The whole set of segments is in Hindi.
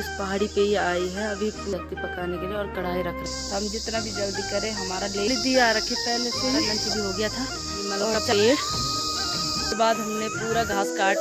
इस पहाड़ी पे ही आई है अभी लगती पकाने के लिए और कढ़ाई रख रहे तो हम जितना भी जल्दी करें हमारा ले दिया रखे पहले से लंच भी हो गया था। और पेड़। उसके बाद हमने पूरा घास काट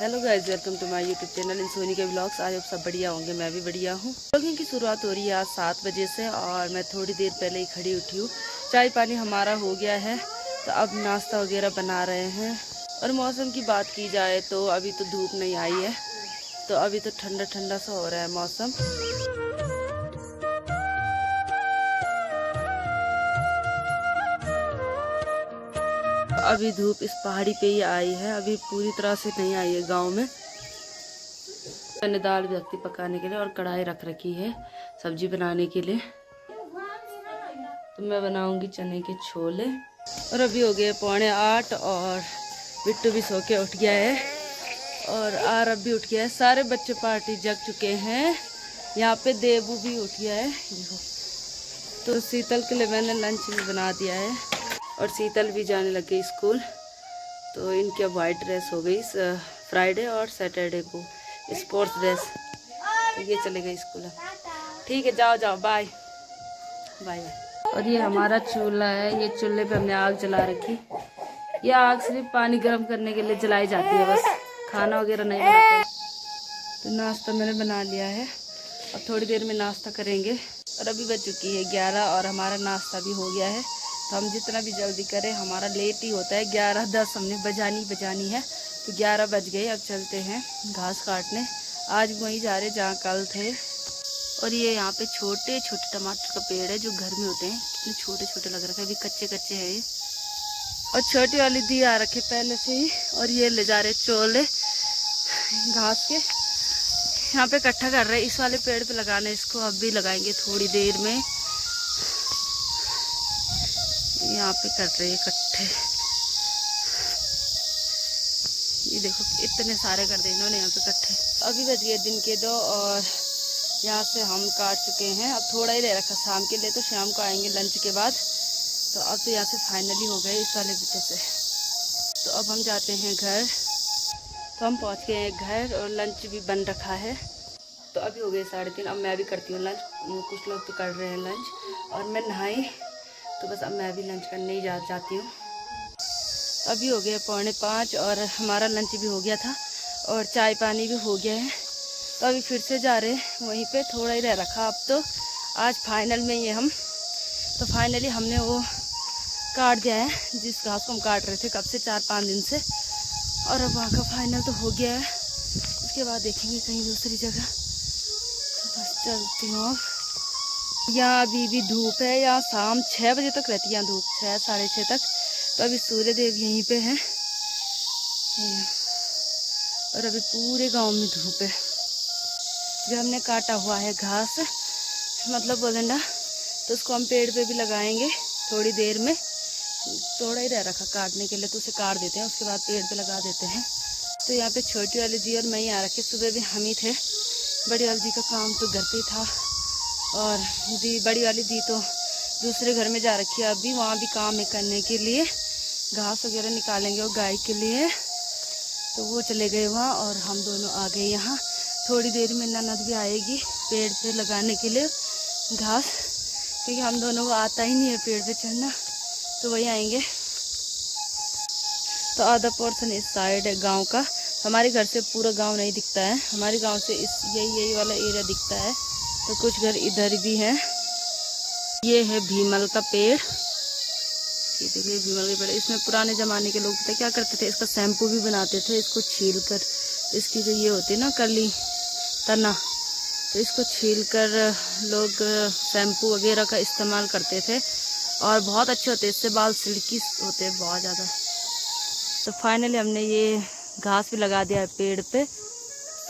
hello guys welcome to my YouTube channel इन सोनी के ब्लॉग्स आज आप सब बढ़िया होंगे, मैं भी बढ़िया हूँ। ब्लॉगिंग की शुरुआत हो रही है आज सात बजे से और मैं थोड़ी देर पहले ही खड़ी उठी हूँ। चाय पानी हमारा हो गया है तो अब नाश्ता वगैरह बना रहे हैं। और मौसम की बात की जाए तो अभी तो धूप नहीं आई है तो अभी तो ठंडा ठंडा सा हो रहा है मौसम। अभी धूप इस पहाड़ी पे ही आई है, अभी पूरी तरह से नहीं आई है गाँव में। मैंने दाल व्यक्ति पकाने के लिए और कढ़ाई रख रखी है सब्ज़ी बनाने के लिए। तो मैं बनाऊँगी चने के छोले। और अभी हो गए पौने आठ और बिट्टू भी सो के उठ गया है। और आर अब भी उठ गया है। सारे बच्चे पार्टी जग चुके हैं। यहाँ पे देबू भी उठ गया है। तो शीतल के लिए मैंने लंच भी बना दिया है। और शीतल भी जाने लग गई स्कूल। तो इनकी अब वाइट ड्रेस हो गई फ्राइडे और सैटरडे को स्पोर्ट्स ड्रेस तो ये चले गए स्कूल। ठीक है, जाओ जाओ बाय बाय और ये हमारा चूल्हा है, ये चूल्हे पे हमने आग जला रखी। ये आग सिर्फ़ पानी गर्म करने के लिए जलाई जाती है, बस। खाना वगैरह नहीं बनाते। तो नाश्ता मैंने बना लिया है। और थोड़ी देर में नाश्ता करेंगे। और अभी बज चुकी है ग्यारह और हमारा नाश्ता भी हो गया है। तो हम जितना भी जल्दी करें, हमारा लेट ही होता है। ग्यारह, दस हमने बजानी बजानी है। तो ग्यारह बज गए, अब चलते हैं घास काटने। आज वहीं जा रहे जहाँ कल थे। और ये यहाँ पे छोटे छोटे टमाटर का पेड़ है जो घर में होते हैं। कितने छोटे छोटे लग रखे अभी कच्चे कच्चे हैं ये। और छोटी वाली दी आ रखे पहले से ही। और ये ले जा रहे चोले घास के। यहाँ पे इकट्ठा कर रहे हैं। इस वाले पेड़ पे लगाने, इसको अब भी लगाएँगे थोड़ी देर में। यहाँ पे कर रहे हैं इकट्ठे। ये देखो, इतने सारे कर दे इन्होंने यहाँ पे इकट्ठे। अभी बज गए दिन के दो और यहाँ से हम काट चुके हैं। अब थोड़ा ही रह रखा शाम के लिए तो शाम को आएँगे लंच के बाद। तो अब तो यहाँ से फाइनली हो गए इस वाले बिटे से। तो अब हम जाते हैं घर। तो हम पहुँच गए हैं घर और लंच भी बन रखा है। तो अभी हो गए साढ़े तीन, अब मैं भी करती हूँ लंच। कुछ लोग तो कर रहे हैं लंच। और मैं नहाई। तो बस अब मैं भी लंच करने ही जा, जाती हूँ। अभी हो गया पौने पाँच और हमारा लंच भी हो गया था और चाय पानी भी हो गया है। तो अभी फिर से जा रहे हैं, वहीं पे थोड़ा ही रह रखा अब तो। आज फाइनल में ये हम तो फाइनली हमने वो काट दिया है, जिस घास को हम काट रहे थे कब से, चार पाँच दिन से। और अब वहाँ का फाइनल तो हो गया है। उसके बाद देखेंगे कहीं दूसरी जगह। तो बस चलती हूँ अब। यहाँ अभी भी धूप है यहाँ शाम छः बजे तक रहती है धूप छः साढ़े छः तक। तो अभी सूर्य देव यहीं पे हैं। और अभी पूरे गाँव में धूप है। जो हमने काटा हुआ है घास मतलब बोलेंडा तो उसको हम पेड़ पे भी लगाएँगे थोड़ी देर में। थोड़ा ही रह रखा काटने के लिए तो उसे काट देते हैं, उसके बाद पेड़ पे लगा देते हैं। तो यहाँ पे छोटी वाली जी और मैं ही आ रखे सुबह भी हम ही थे। बड़ी वाली जी का काम तो घर पे था। और दी, बड़ी वाली दी तो दूसरे घर में जा रखी है। अभी वहाँ भी काम है करने के लिए। घास वगैरह निकालेंगे और गाय के लिए। तो वो चले गए वहाँ और हम दोनों आ गए यहाँ। थोड़ी देर में ननद भी आएगी पेड़ पे लगाने के लिए घास। क्योंकि हम दोनों को आता ही नहीं है पेड़ पे चढ़ना। तो वही आएँगे। तो आधा पोर्सन इस साइड है गाँव का। हमारे घर से पूरा गाँव नहीं दिखता है। हमारे गाँव से इस यही यही वाला एरिया दिखता है। तो कुछ घर इधर भी है। ये है भीमल का पेड़। ये देखिए, भीमल का पेड़। इसमें पुराने ज़माने के लोग पता क्या करते थे? इसका शैम्पू भी बनाते थे, इसको छील कर इसकी जो ये होती है ना, कली, तना तो इसको छील कर लोग शैम्पू वगैरह का इस्तेमाल करते थे। और बहुत अच्छे होते इससे बाल सिल्की होते बहुत ज़्यादा। तो फाइनली हमने ये घास भी लगा दिया है पेड़ पे।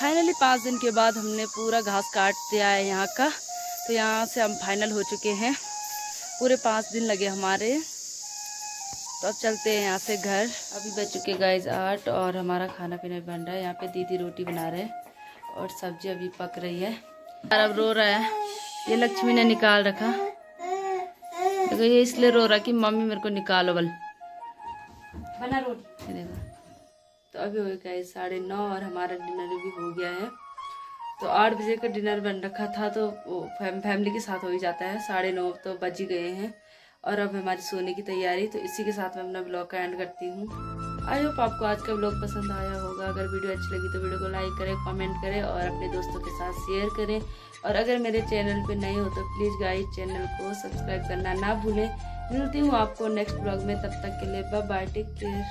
फाइनली पाँच दिन के बाद हमने पूरा घास काट दिया है यहाँ का। तो यहाँ से हम फाइनल हो चुके हैं। पूरे पाँच दिन लगे हमारे। तो अब चलते हैं यहाँ से घर। अभी बच चुके गाइज़ आठ और हमारा खाना पीना बन रहा है। यहाँ पे दीदी रोटी बना रहे हैं और सब्ज़ी अभी पक रही है। अब रो रहा है। ये लक्ष्मी ने निकाल रखा। देखो, ये इसलिए रो रहा कि मम्मी मेरे को निकालो बल। बना रोटी। देखो। तो अभी हो गया साढ़े नौ और हमारा डिनर भी हो गया है। तो आठ बजे का डिनर बन रखा था तो फैम, फैमिली के साथ हो ही जाता है। साढ़े नौ तो बज ही गए हैं और अब हमारी सोने की तैयारी तो इसी के साथ मैं अपना ब्लॉग का एंड करती हूँ। आई होप आपको आज का ब्लॉग पसंद आया होगा। अगर वीडियो अच्छी लगी तो वीडियो को लाइक करें कमेंट करें और अपने दोस्तों के साथ शेयर करें। और अगर मेरे चैनल पर नए हो तो प्लीज़ गाइस चैनल को सब्सक्राइब करना ना भूलें। मिलती हूँ आपको नेक्स्ट ब्लॉग में तब तक के लिए बाय टेक केयर